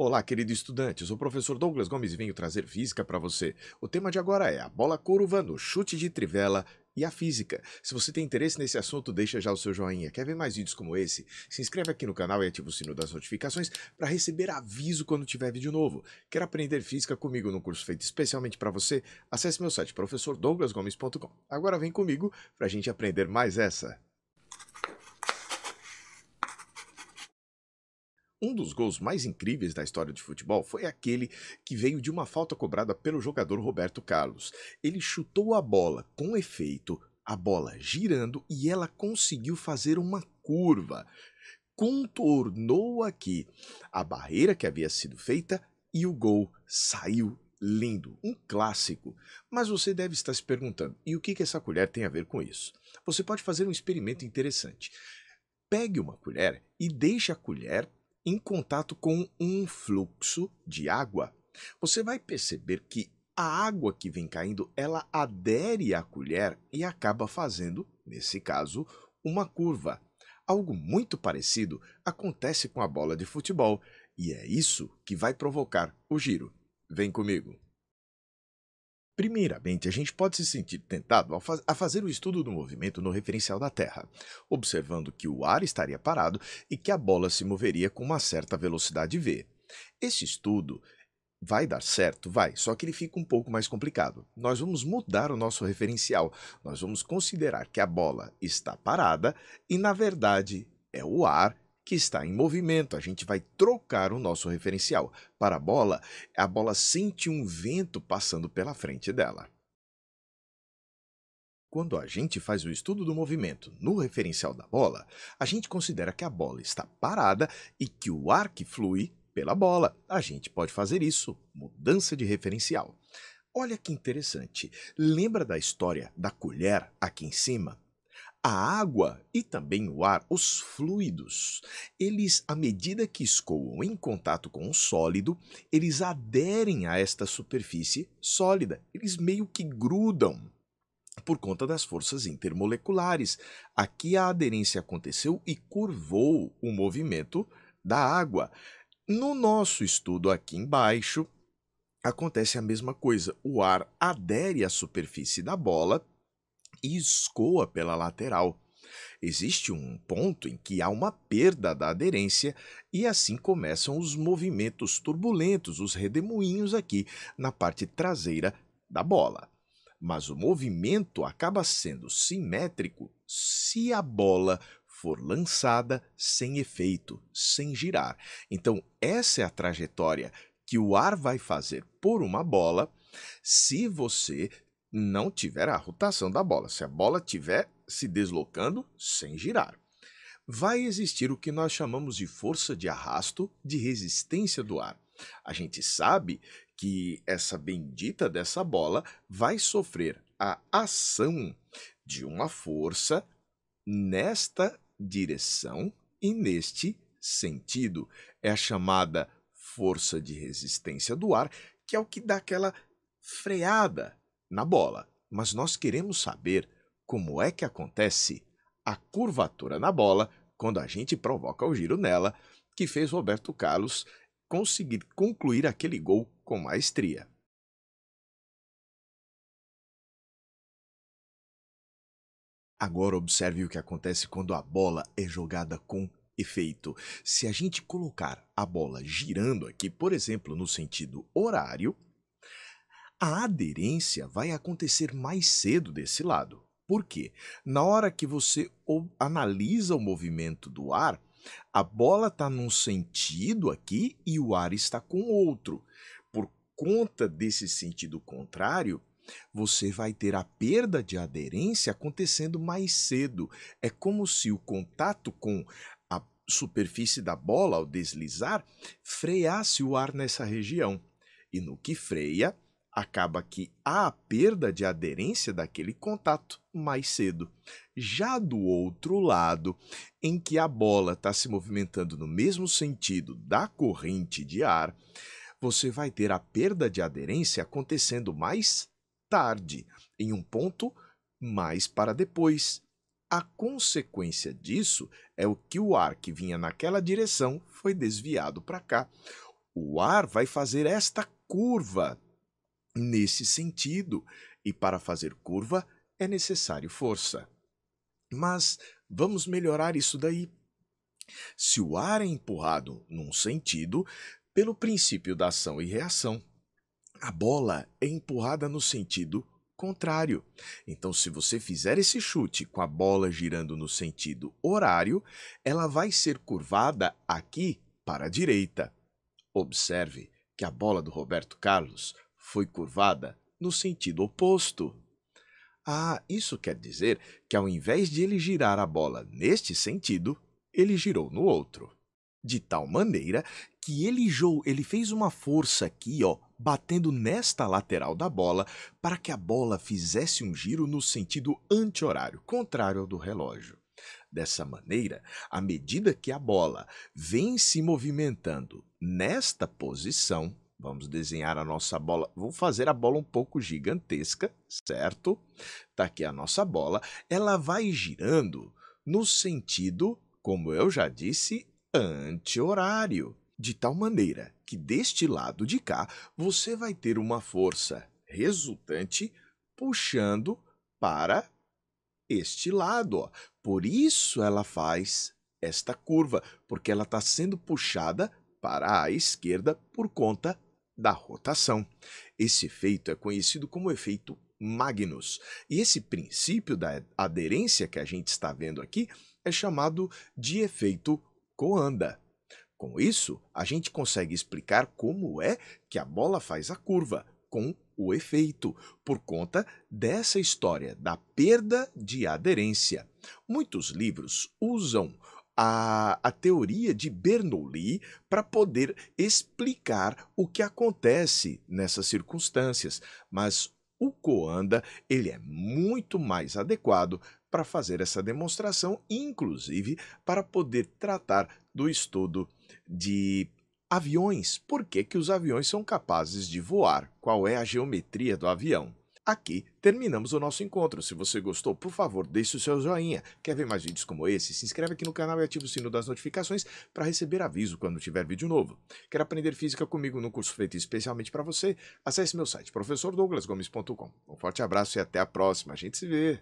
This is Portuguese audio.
Olá, querido estudante, sou o professor Douglas Gomes e venho trazer física para você. O tema de agora é a bola curva no chute de trivela e a física. Se você tem interesse nesse assunto, deixa já o seu joinha. Quer ver mais vídeos como esse? Se inscreve aqui no canal e ativa o sino das notificações para receber aviso quando tiver vídeo novo. Quer aprender física comigo num curso feito especialmente para você? Acesse meu site professordouglasgomes.com. Agora vem comigo para a gente aprender mais essa. Um dos gols mais incríveis da história de futebol foi aquele que veio de uma falta cobrada pelo jogador Roberto Carlos. Ele chutou a bola com efeito, a bola girando e ela conseguiu fazer uma curva. Contornou aqui a barreira que havia sido feita e o gol saiu lindo, um clássico. Mas você deve estar se perguntando: e o que, que essa colher tem a ver com isso? Você pode fazer um experimento interessante. Pegue uma colher e deixe a colher em contato com um fluxo de água, você vai perceber que a água que vem caindo, ela adere à colher e acaba fazendo, nesse caso, uma curva. Algo muito parecido acontece com a bola de futebol, e é isso que vai provocar o giro. Vem comigo. Primeiramente, a gente pode se sentir tentado a fazer o estudo do movimento no referencial da Terra, observando que o ar estaria parado e que a bola se moveria com uma certa velocidade v. Esse estudo vai dar certo? Vai, só que ele fica um pouco mais complicado. Nós vamos mudar o nosso referencial, nós vamos considerar que a bola está parada e, na verdade, é o ar que está em movimento. A gente vai trocar o nosso referencial. Para a bola, a bola sente um vento passando pela frente dela. Quando a gente faz o estudo do movimento no referencial da bola, a gente considera que a bola está parada e que o ar que flui pela bola. A gente pode fazer isso, mudança de referencial. Olha que interessante. Lembra da história da colher aqui em cima? A água e também o ar, os fluidos, eles, à medida que escoam em contato com o sólido, eles aderem a esta superfície sólida, eles meio que grudam por conta das forças intermoleculares. Aqui a aderência aconteceu e curvou o movimento da água. No nosso estudo aqui embaixo, acontece a mesma coisa. O ar adere à superfície da bola e escoa pela lateral. Existe um ponto em que há uma perda da aderência e assim começam os movimentos turbulentos, os redemoinhos aqui na parte traseira da bola. Mas o movimento acaba sendo simétrico se a bola for lançada sem efeito, sem girar. Então, essa é a trajetória que o ar vai fazer por uma bola se você não tiver a rotação da bola, se a bola estiver se deslocando sem girar. Vai existir o que nós chamamos de força de arrasto de resistência do ar. A gente sabe que essa bendita dessa bola vai sofrer a ação de uma força nesta direção e neste sentido. É a chamada força de resistência do ar, que é o que dá aquela freada na bola, mas nós queremos saber como é que acontece a curvatura na bola quando a gente provoca o giro nela, que fez Roberto Carlos conseguir concluir aquele gol com maestria. Agora observe o que acontece quando a bola é jogada com efeito. Se a gente colocar a bola girando aqui, por exemplo, no sentido horário, a aderência vai acontecer mais cedo desse lado. Por quê? Na hora que você analisa o movimento do ar, a bola está num sentido aqui e o ar está com outro. Por conta desse sentido contrário, você vai ter a perda de aderência acontecendo mais cedo. É como se o contato com a superfície da bola, ao deslizar, freasse o ar nessa região. E no que freia, acaba que há a perda de aderência daquele contato mais cedo. Já do outro lado, em que a bola está se movimentando no mesmo sentido da corrente de ar, você vai ter a perda de aderência acontecendo mais tarde, em um ponto mais para depois. A consequência disso é o que o ar que vinha naquela direção foi desviado para cá. o ar vai fazer esta curva nesse sentido, e para fazer curva é necessário força. Mas vamos melhorar isso daí. Se o ar é empurrado num sentido, pelo princípio da ação e reação, a bola é empurrada no sentido contrário. Então, se você fizer esse chute com a bola girando no sentido horário, ela vai ser curvada aqui para a direita. Observe que a bola do Roberto Carlos foi curvada no sentido oposto. Ah, isso quer dizer que ao invés de ele girar a bola neste sentido, ele girou no outro. De tal maneira que ele, ele fez uma força aqui, ó, batendo nesta lateral da bola, para que a bola fizesse um giro no sentido anti-horário, contrário ao do relógio. Dessa maneira, à medida que a bola vem se movimentando nesta posição, vamos desenhar a nossa bola, vou fazer a bola um pouco gigantesca, certo? Tá aqui a nossa bola, ela vai girando no sentido, como eu já disse, anti-horário de tal maneira que deste lado de cá você vai ter uma força resultante puxando para este lado. Ó. Por isso ela faz esta curva, porque ela está sendo puxada para a esquerda por conta da rotação. Esse efeito é conhecido como efeito Magnus. E esse princípio da aderência que a gente está vendo aqui é chamado de efeito Coanda. Com isso, a gente consegue explicar como é que a bola faz a curva, com o efeito, por conta dessa história da perda de aderência. Muitos livros usam a, a teoria de Bernoulli para poder explicar o que acontece nessas circunstâncias, mas o Coanda ele é muito mais adequado para fazer essa demonstração, inclusive para poder tratar do estudo de aviões. Por que, que os aviões são capazes de voar? Qual é a geometria do avião? Aqui terminamos o nosso encontro. Se você gostou, por favor, deixe o seu joinha. Quer ver mais vídeos como esse? Se inscreve aqui no canal e ative o sino das notificações para receber aviso quando tiver vídeo novo. Quer aprender física comigo num curso feito especialmente para você? Acesse meu site professordouglasgomes.com. Um forte abraço e até a próxima. A gente se vê.